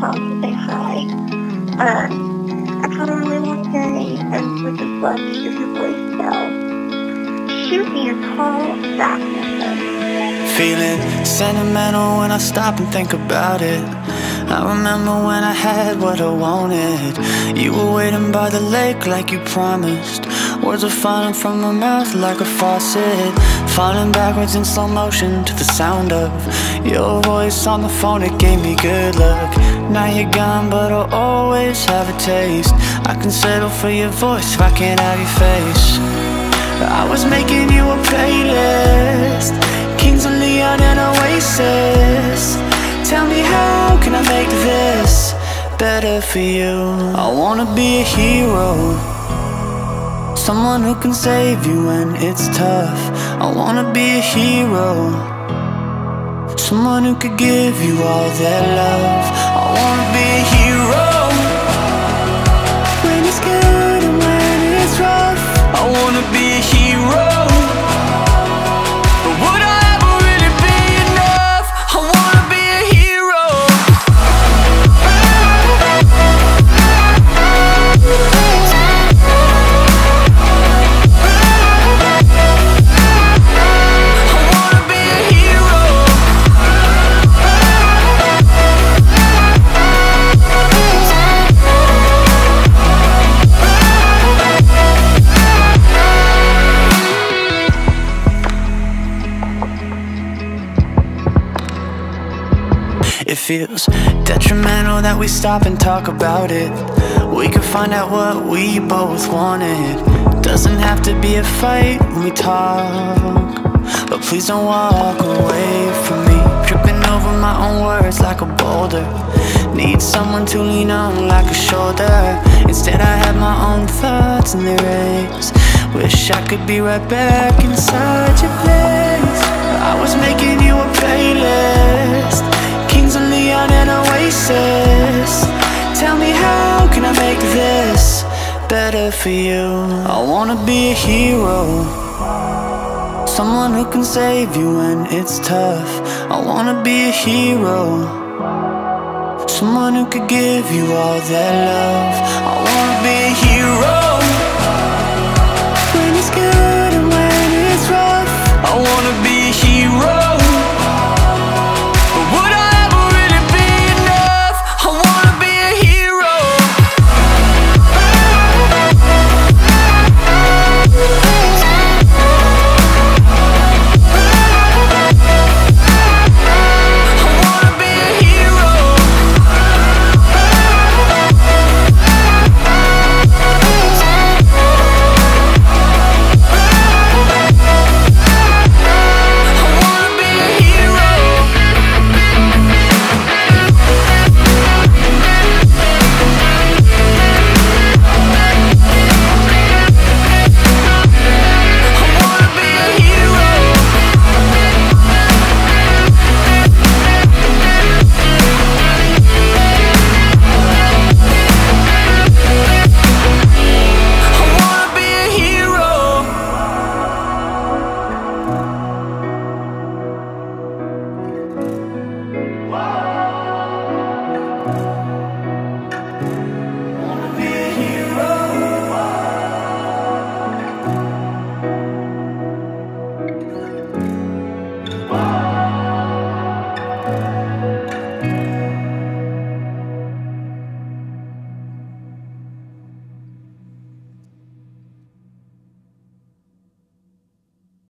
Um, I called earlier one day and would just love to your voicemail. Shoot me a call back. Feeling sentimental when I stop and think about it. I remember when I had what I wanted. You were waiting by the lake like you promised. Words were falling from my mouth like a faucet. Falling backwards in slow motion to the sound of your voice on the phone. It gave me good luck. Now you're gone, but I'll always have a taste. I can settle for your voice if I can't have your face. I was making you a playlist. Kings of Leon and Oasis. Tell me how can I make this better for you? I wanna be a hero. Someone who can save you when it's tough. I wanna be a hero. Someone who could give you all their love I wanna be a hero feels detrimental that we stop and talk about it. We could find out what we both wanted. Doesn't have to be a fight when we talk. But please don't walk away from me. Tripping over my own words like a boulder. Need someone to lean on like a shoulder. Instead, I have my own thoughts and they race. Wish I could be right back inside your place. I was making you a playlist. Better for you? I wanna be a hero. Someone who can save you when it's tough. I wanna be a hero. Someone who could give you all that love. I wanna be a hero.